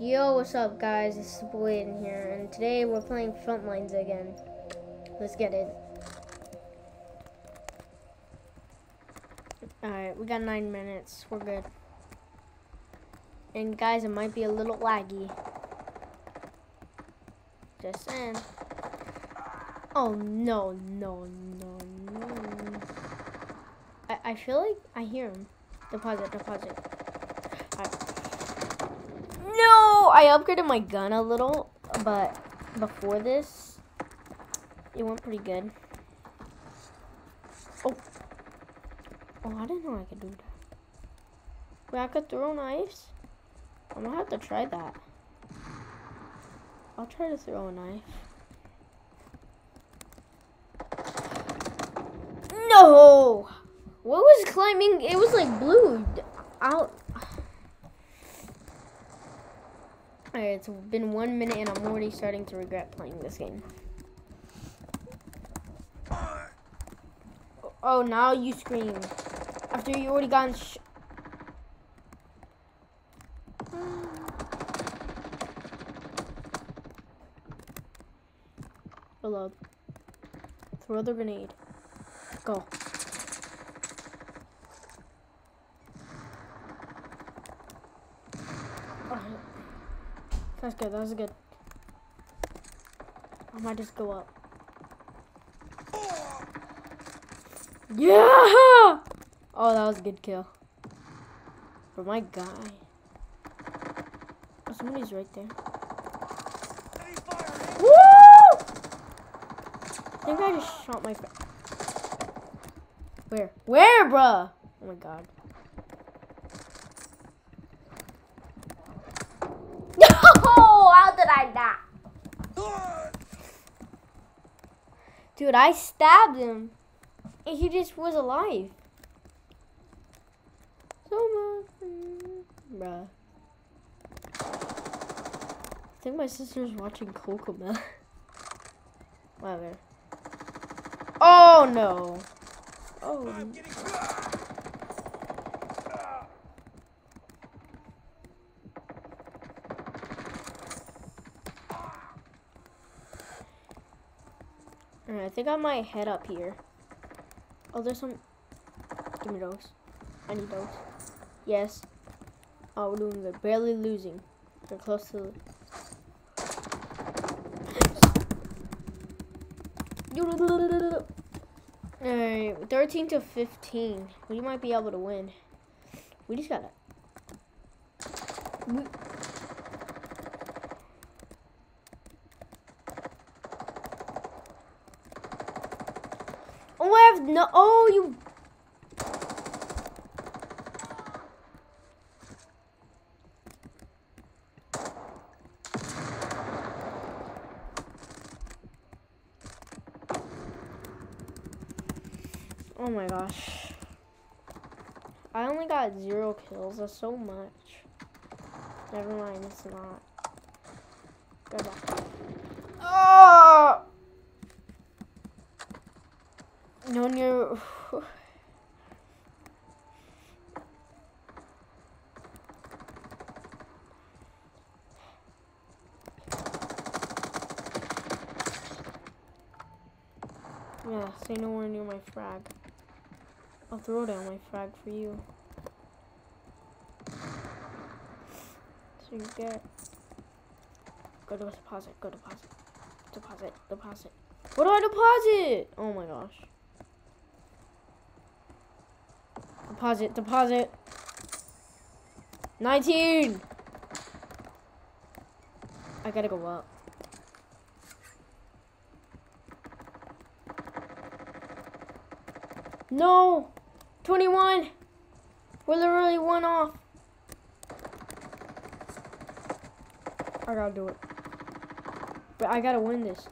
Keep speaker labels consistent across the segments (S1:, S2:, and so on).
S1: Yo, what's up, guys? It's Bladen here, and today we're playing Frontlines again. Let's get it. Alright, we got nine minutes. We're good. And guys, it might be a little laggy. Just saying. Oh, no, no, no, no. I, I feel like I hear him. Deposit, deposit. No! I upgraded my gun a little, but before this, it went pretty good. Oh. Oh, I didn't know I could do that. Wait, I could throw knives? I'm gonna have to try that. I'll try to throw a knife. No! What was climbing? It was like blue. Out. Alright, it's been one minute and I'm already starting to regret playing this game. Oh, now you scream. After you already gotten sh Reload. Throw the grenade. Go. That's good, that's good. I might just go up. Yeah! Oh, that was a good kill. For my guy. Oh, somebody's right there. I think I just shot my. Where? Where, bruh? Oh my god. No! How did I die? Dude, I stabbed him. And he just was alive. So much. Bruh. I think my sister's watching Kokomo. Whatever. Oh no. Oh. Alright, I think I might head up here. Oh, there's some. Give me those. I need those. Yes. Oh, we're doing good. Barely losing. We're close to. Alright, 13 to 15. We might be able to win. We just gotta. We... Oh, I have no. Oh, you. Oh my gosh. I only got zero kills. That's so much. Never mind, it's not. Go back. Oh! No, no. Yeah, stay nowhere near my frag. I'll throw down my frag for you. So you get... Go to deposit, go to deposit. Deposit, deposit. What do I deposit? Oh my gosh. Deposit, deposit. 19! I gotta go up. No! 21! We're literally one off. I gotta do it. But I gotta win this.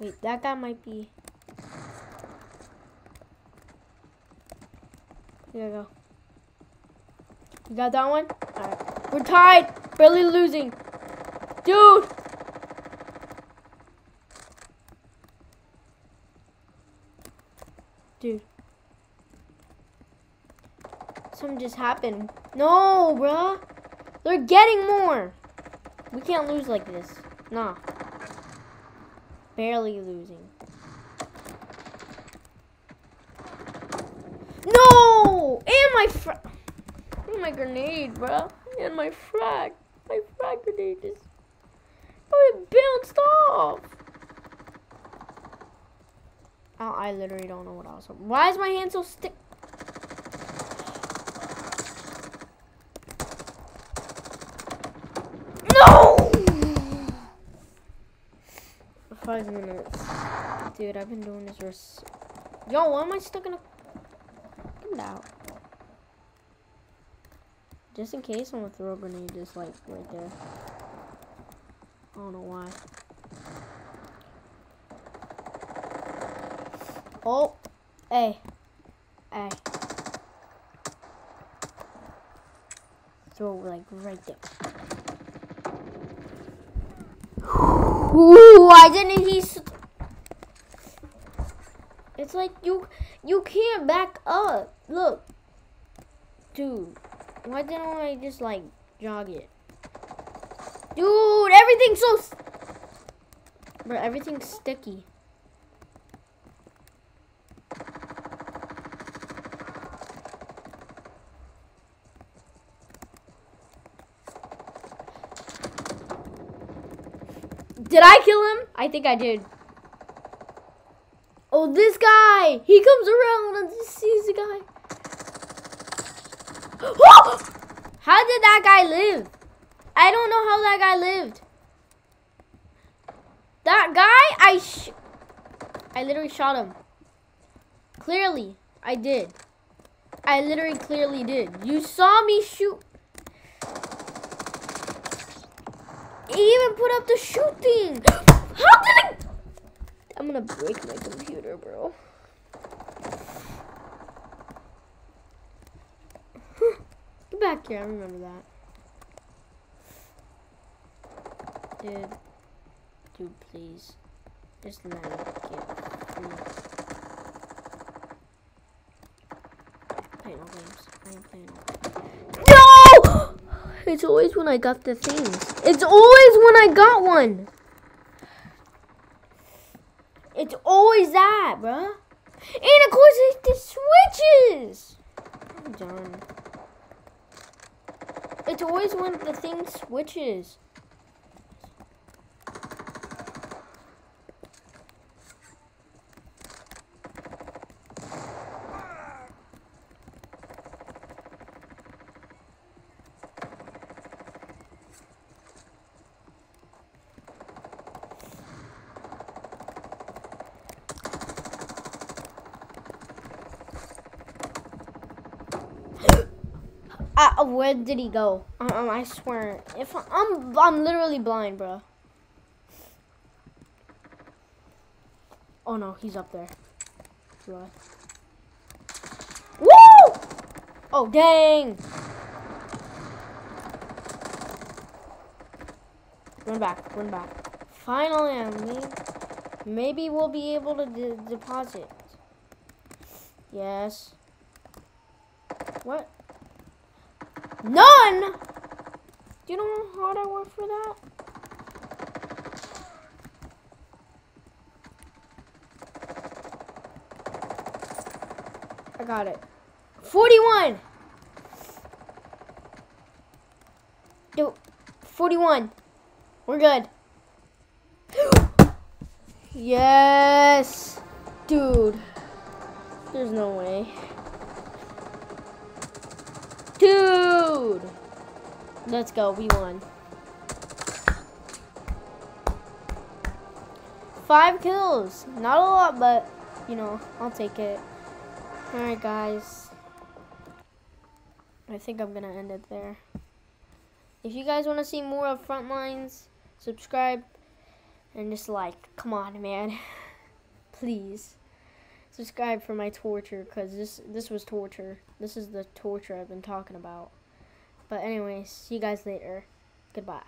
S1: Wait, that guy might be... Here we go. You got that one? Alright. We're tied! Barely losing. Dude! Dude. Something just happened. No, bruh! They're getting more! We can't lose like this. Nah. Barely losing. No! And my fra- and my grenade, bro. And my frag. My frag grenade is... Oh, it bounced off. Oh, I literally don't know what else. Why is my hand so stick? No! Five minutes. Dude, I've been doing this for... Yo, why am I stuck in a... Get out. Just in case, I'm gonna throw a grenade just like right there. I don't know why. Oh, hey, hey. Throw like right there. Ooh, why didn't he? It's like you, you can't back up. Look, dude. Why didn't I just like jog it? Dude, everything's so. Bro, everything's sticky. Did I kill him? I think I did. Oh, this guy! He comes around and sees the guy. Oh! how did that guy live? I don't know how that guy lived. That guy, I I literally shot him. Clearly, I did. I literally clearly did. You saw me shoot. He even put up the shoot thing. How did I? I'm gonna break my computer, bro. Get back here. I remember that. Dude. Dude, please. Just let me get free. Playing no games. I ain't playing no No! It's always when I got the things. It's always when I got one. It's always that, bruh. And of course, it's the switches. I'm done. It's always when the thing switches. Uh, where did he go? Um, I swear, if I'm, I'm literally blind, bro. Oh no, he's up there. Woo! Oh dang! Run back, run back. Finally, I mean, maybe we'll be able to de deposit. Yes. What? None? Do you know how hard I worked for that? I got it. 41! Dude, 41. We're good. yes! Dude. There's no way. Dude! Let's go, we won. Five kills. Not a lot, but, you know, I'll take it. Alright, guys. I think I'm going to end it there. If you guys want to see more of Frontlines, subscribe and just like, come on, man. Please. Subscribe for my torture, because this, this was torture. This is the torture I've been talking about. But anyways, see you guys later. Goodbye.